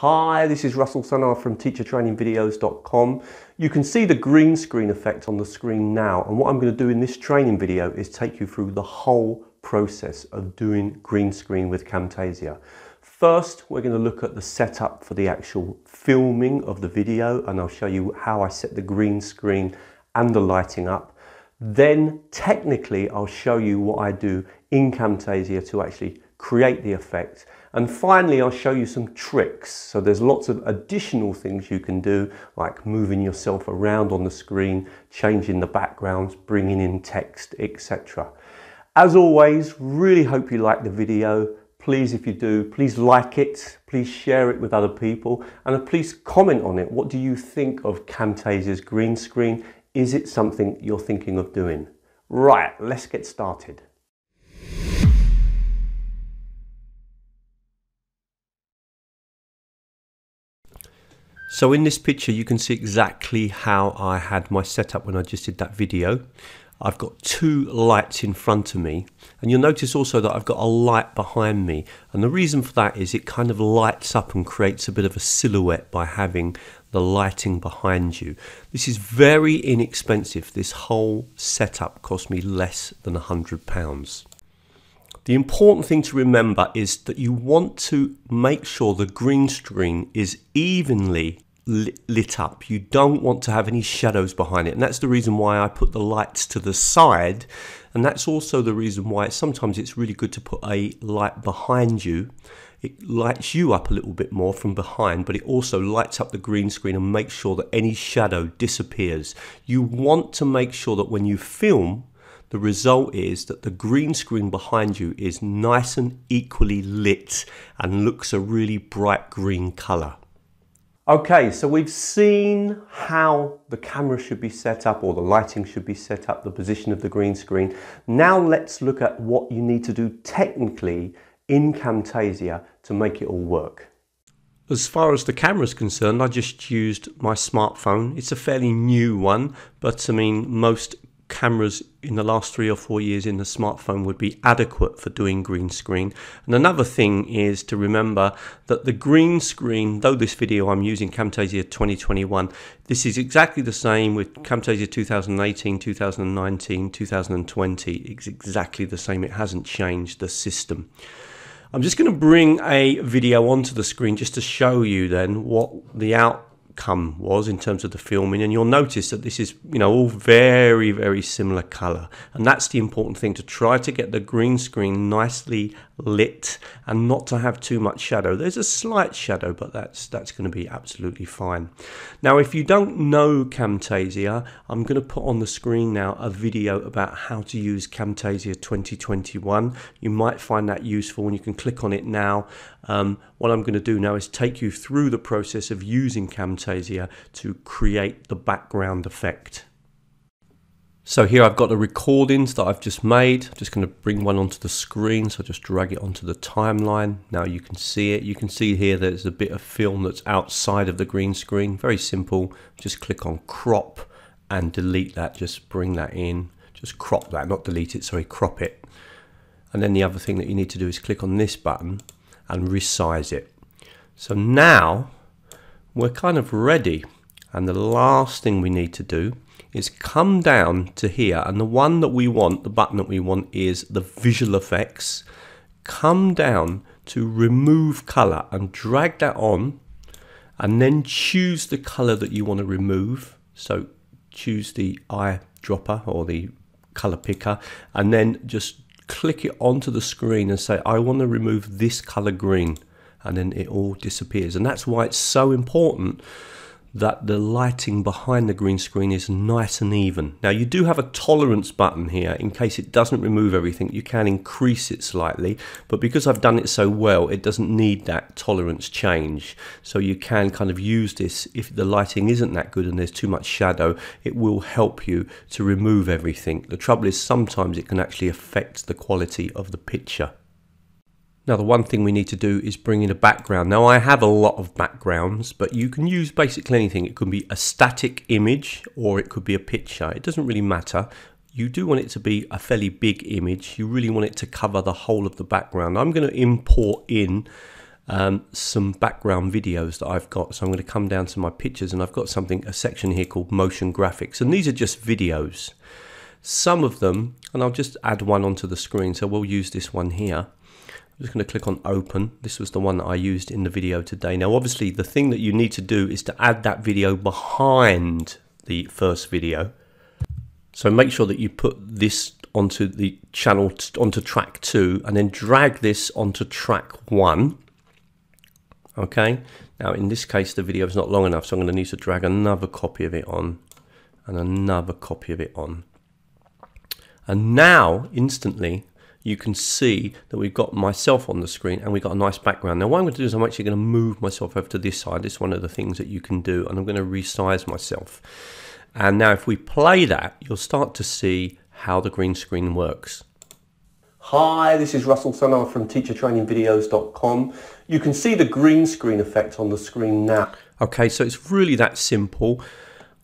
Hi, this is Russell Stannard from teachertrainingvideos.com. You can see the green screen effect on the screen now and what I'm going to do in this training video is take you through the whole process of doing green screen with Camtasia. First, we're going to look at the setup for the actual filming of the video and I'll show you how I set the green screen and the lighting up. Then technically I'll show you what I do in Camtasia to actually create the effect. And finally, I'll show you some tricks. So there's lots of additional things you can do, like moving yourself around on the screen, changing the backgrounds, bringing in text, etc. As always, really hope you like the video. Please, if you do, please like it, please share it with other people, and please comment on it. What do you think of Camtasia's green screen? Is it something you're thinking of doing? Right, let's get started. So in this picture you can see exactly how I had my setup when I just did that video. I've got two lights in front of me and you'll notice also that I've got a light behind me and the reason for that is it kind of lights up and creates a bit of a silhouette by having the lighting behind you. This is very inexpensive. This whole setup cost me less than a hundred pounds. The important thing to remember is that you want to make sure the green screen is evenly lit up. You don't want to have any shadows behind it. And that's the reason why I put the lights to the side. And that's also the reason why sometimes it's really good to put a light behind you. It lights you up a little bit more from behind, but it also lights up the green screen and makes sure that any shadow disappears. You want to make sure that when you film, the result is that the green screen behind you is nice and equally lit and looks a really bright green color. Okay, so we've seen how the camera should be set up or the lighting should be set up, the position of the green screen. Now let's look at what you need to do technically in Camtasia to make it all work. As far as the camera is concerned, I just used my smartphone. It's a fairly new one, but I mean, most cameras in the last three or four years in the smartphone would be adequate for doing green screen. And another thing is to remember that the green screen, though this video I'm using Camtasia 2021, this is exactly the same with Camtasia 2018, 2019, 2020. It's exactly the same. It hasn't changed the system. I'm just going to bring a video onto the screen just to show you then what the out outcome was in terms of the filming and you'll notice that this is you know all very very similar color and that's the important thing to try to get the green screen nicely lit and not to have too much shadow. There's a slight shadow but that's that's going to be absolutely fine. Now if you don't know Camtasia I'm going to put on the screen now a video about how to use Camtasia 2021 you might find that useful and you can click on it now um, what I'm going to do now is take you through the process of using Camtasia to create the background effect. So here I've got the recordings that I've just made. I'm just going to bring one onto the screen. So just drag it onto the timeline. Now you can see it. You can see here there's a bit of film that's outside of the green screen. Very simple. Just click on crop and delete that. Just bring that in. Just crop that, not delete it, sorry, crop it. And then the other thing that you need to do is click on this button and resize it. So now we're kind of ready. And the last thing we need to do is come down to here. And the one that we want, the button that we want is the visual effects. Come down to remove color and drag that on and then choose the color that you want to remove. So choose the eyedropper or the color picker and then just click it onto the screen and say, I want to remove this color green. And then it all disappears. And that's why it's so important that the lighting behind the green screen is nice and even. Now you do have a tolerance button here in case it doesn't remove everything you can increase it slightly but because I've done it so well it doesn't need that tolerance change so you can kind of use this if the lighting isn't that good and there's too much shadow it will help you to remove everything. The trouble is sometimes it can actually affect the quality of the picture. Now the one thing we need to do is bring in a background. Now I have a lot of backgrounds, but you can use basically anything. It could be a static image or it could be a picture. It doesn't really matter. You do want it to be a fairly big image. You really want it to cover the whole of the background. I'm going to import in um, some background videos that I've got. So I'm going to come down to my pictures and I've got something, a section here called motion graphics. And these are just videos. Some of them, and I'll just add one onto the screen. So we'll use this one here. I'm just going to click on open. This was the one that I used in the video today. Now, obviously, the thing that you need to do is to add that video behind the first video. So make sure that you put this onto the channel, onto track two, and then drag this onto track one. Okay, now in this case, the video is not long enough, so I'm going to need to drag another copy of it on and another copy of it on. And now, instantly, you can see that we've got myself on the screen and we've got a nice background. Now what I'm going to do is I'm actually going to move myself over to this side. This is one of the things that you can do and I'm going to resize myself. And now if we play that, you'll start to see how the green screen works. Hi, this is Russell Stannard from teachertrainingvideos.com. You can see the green screen effect on the screen now. Okay, so it's really that simple.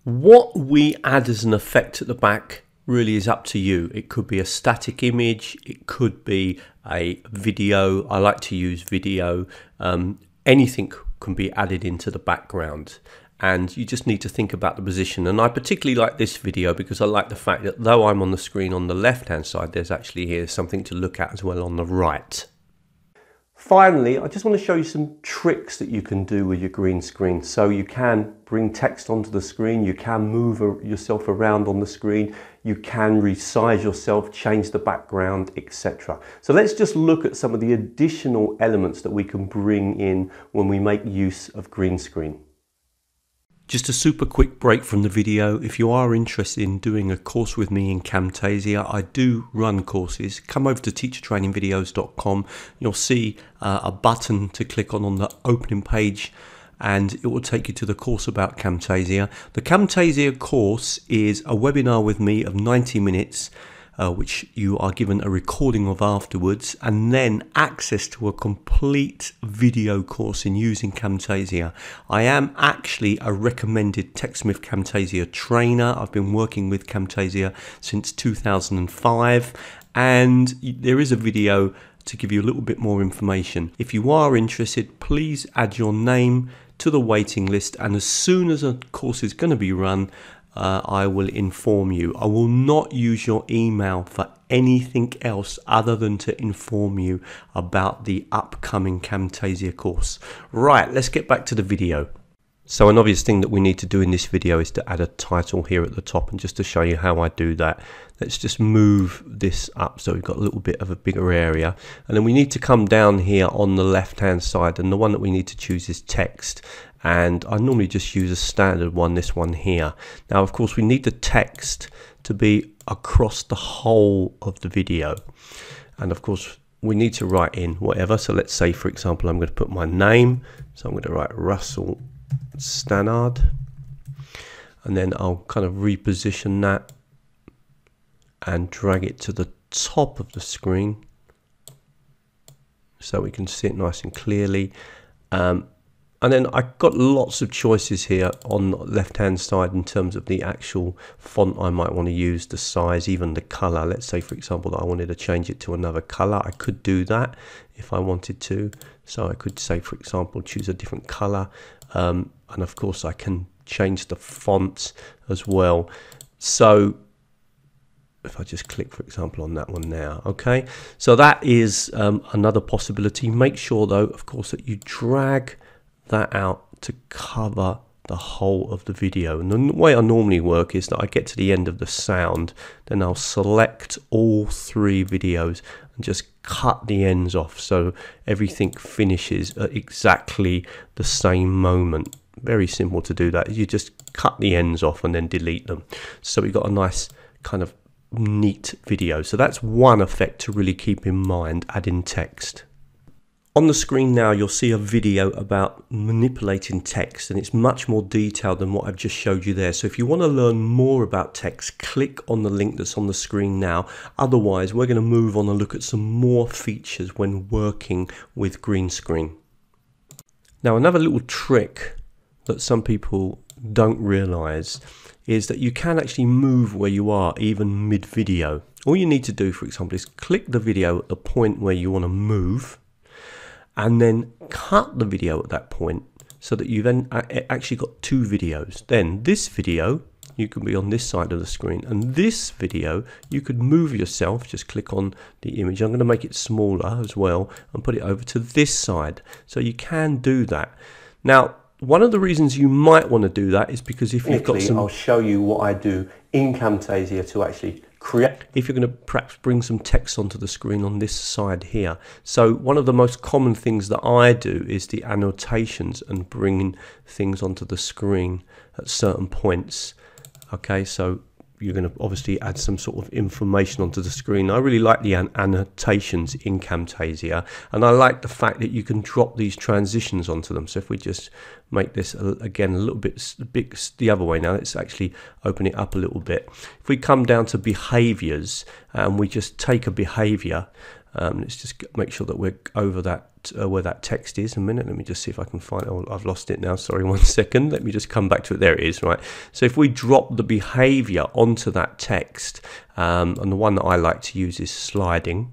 What we add as an effect at the back really is up to you. It could be a static image, it could be a video. I like to use video. Um, anything can be added into the background and you just need to think about the position and I particularly like this video because I like the fact that though I'm on the screen on the left hand side there's actually here something to look at as well on the right. Finally, I just want to show you some tricks that you can do with your green screen. So you can bring text onto the screen, you can move yourself around on the screen, you can resize yourself, change the background, etc. So let's just look at some of the additional elements that we can bring in when we make use of green screen. Just a super quick break from the video. If you are interested in doing a course with me in Camtasia, I do run courses. Come over to teachertrainingvideos.com. You'll see uh, a button to click on on the opening page and it will take you to the course about Camtasia. The Camtasia course is a webinar with me of 90 minutes uh, which you are given a recording of afterwards, and then access to a complete video course in using Camtasia. I am actually a recommended TechSmith Camtasia trainer. I've been working with Camtasia since 2005, and there is a video to give you a little bit more information. If you are interested, please add your name to the waiting list, and as soon as a course is going to be run, uh, I will inform you. I will not use your email for anything else other than to inform you about the upcoming Camtasia course. Right, let's get back to the video. So an obvious thing that we need to do in this video is to add a title here at the top and just to show you how I do that let's just move this up so we've got a little bit of a bigger area and then we need to come down here on the left hand side and the one that we need to choose is text and I normally just use a standard one this one here. Now of course we need the text to be across the whole of the video. And of course we need to write in whatever. So let's say for example I'm going to put my name. So I'm going to write Russell Stannard. And then I'll kind of reposition that and drag it to the top of the screen so we can see it nice and clearly. Um, and then I've got lots of choices here on the left hand side in terms of the actual font I might want to use, the size, even the color. Let's say for example that I wanted to change it to another color. I could do that if I wanted to. So I could say for example choose a different color um, and of course I can change the font as well so if I just click for example on that one now okay so that is um, another possibility make sure though of course that you drag that out to cover the whole of the video. And the way I normally work is that I get to the end of the sound then I'll select all three videos and just cut the ends off so everything finishes at exactly the same moment. Very simple to do that. You just cut the ends off and then delete them. So we've got a nice kind of neat video. So that's one effect to really keep in mind adding text on the screen now you'll see a video about manipulating text and it's much more detailed than what I've just showed you there. So if you want to learn more about text, click on the link that's on the screen now. Otherwise, we're going to move on and look at some more features when working with green screen. Now another little trick that some people don't realize is that you can actually move where you are even mid video. All you need to do, for example, is click the video at the point where you want to move and then cut the video at that point so that you've then actually got two videos. Then this video, you can be on this side of the screen and this video you could move yourself. Just click on the image. I'm going to make it smaller as well and put it over to this side. So you can do that. Now one of the reasons you might want to do that is because if you've got some I'll show you what I do in Camtasia to actually create if you're going to perhaps bring some text onto the screen on this side here. So one of the most common things that I do is the annotations and bringing things onto the screen at certain points. Okay so you're going to obviously add some sort of information onto the screen. I really like the an annotations in Camtasia and I like the fact that you can drop these transitions onto them. So if we just make this again a little bit big the other way now, let's actually open it up a little bit. If we come down to behaviors and we just take a behavior um, let's just make sure that we're over that uh, where that text is a minute. Let me just see if I can find it. Oh, I've lost it now. Sorry, one second. Let me just come back to it. There it is, right? So if we drop the behavior onto that text, um, and the one that I like to use is sliding,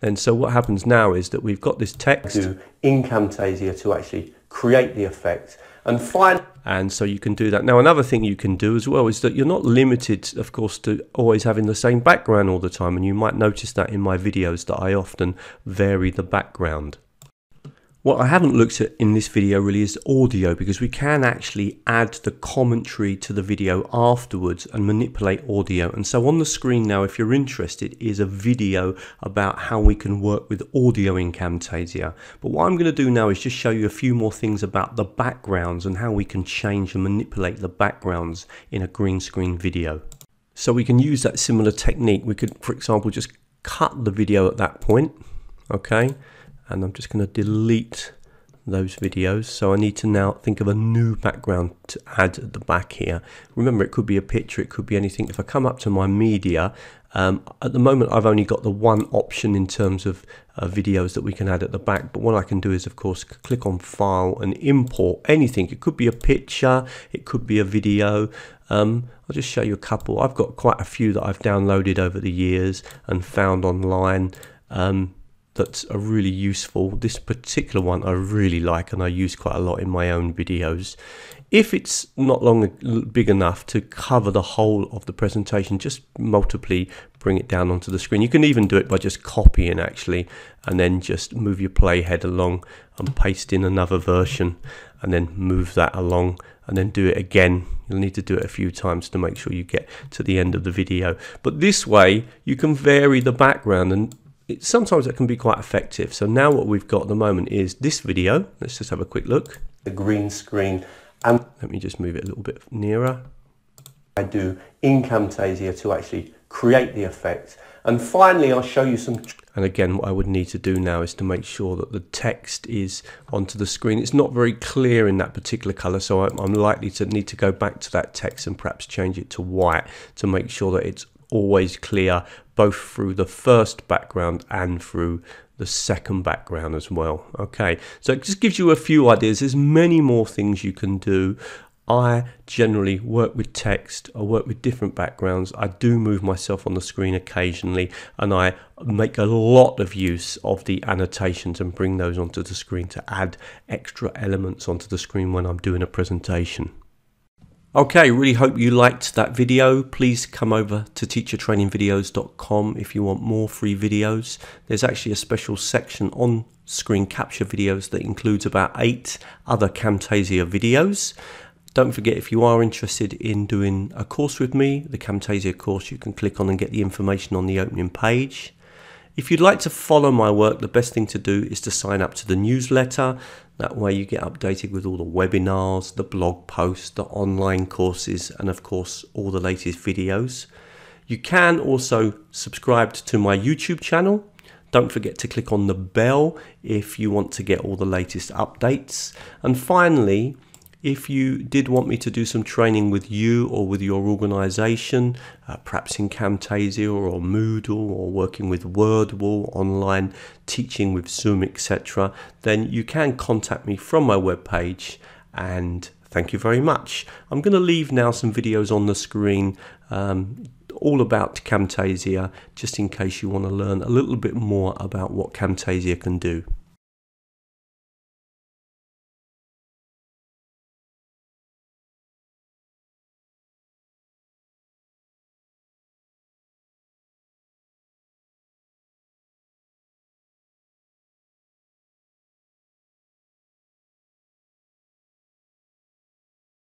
then so what happens now is that we've got this text. In Camtasia to actually create the effect and find and so you can do that. Now another thing you can do as well is that you're not limited of course to always having the same background all the time. And you might notice that in my videos that I often vary the background what I haven't looked at in this video really is audio because we can actually add the commentary to the video afterwards and manipulate audio. And so on the screen now, if you're interested, is a video about how we can work with audio in Camtasia. But what I'm going to do now is just show you a few more things about the backgrounds and how we can change and manipulate the backgrounds in a green screen video. So we can use that similar technique. We could, for example, just cut the video at that point, okay? And I'm just going to delete those videos. So I need to now think of a new background to add at the back here. Remember it could be a picture it could be anything. If I come up to my media um, at the moment I've only got the one option in terms of uh, videos that we can add at the back. But what I can do is of course click on file and import anything. It could be a picture it could be a video. Um, I'll just show you a couple. I've got quite a few that I've downloaded over the years and found online. Um, that are really useful. This particular one I really like and I use quite a lot in my own videos. If it's not long big enough to cover the whole of the presentation, just multiply bring it down onto the screen. You can even do it by just copying actually and then just move your playhead along and paste in another version and then move that along and then do it again. You'll need to do it a few times to make sure you get to the end of the video. But this way you can vary the background and it, sometimes it can be quite effective. So now what we've got at the moment is this video. Let's just have a quick look. The green screen. And let me just move it a little bit nearer. I do in Camtasia to actually create the effect. And finally, I'll show you some. And again, what I would need to do now is to make sure that the text is onto the screen. It's not very clear in that particular color, so I'm likely to need to go back to that text and perhaps change it to white to make sure that it's always clear both through the first background and through the second background as well. Okay, so it just gives you a few ideas. There's many more things you can do. I generally work with text, I work with different backgrounds. I do move myself on the screen occasionally, and I make a lot of use of the annotations and bring those onto the screen to add extra elements onto the screen when I'm doing a presentation. Okay, really hope you liked that video. Please come over to teachertrainingvideos.com if you want more free videos. There's actually a special section on screen capture videos that includes about eight other Camtasia videos. Don't forget if you are interested in doing a course with me, the Camtasia course, you can click on and get the information on the opening page. If you'd like to follow my work, the best thing to do is to sign up to the newsletter. That way you get updated with all the webinars, the blog posts, the online courses, and of course, all the latest videos. You can also subscribe to my YouTube channel. Don't forget to click on the bell if you want to get all the latest updates. And finally, if you did want me to do some training with you or with your organization, uh, perhaps in Camtasia or Moodle or working with Wordwall, online teaching with Zoom, etc., then you can contact me from my webpage and thank you very much. I'm going to leave now some videos on the screen um, all about Camtasia just in case you want to learn a little bit more about what Camtasia can do.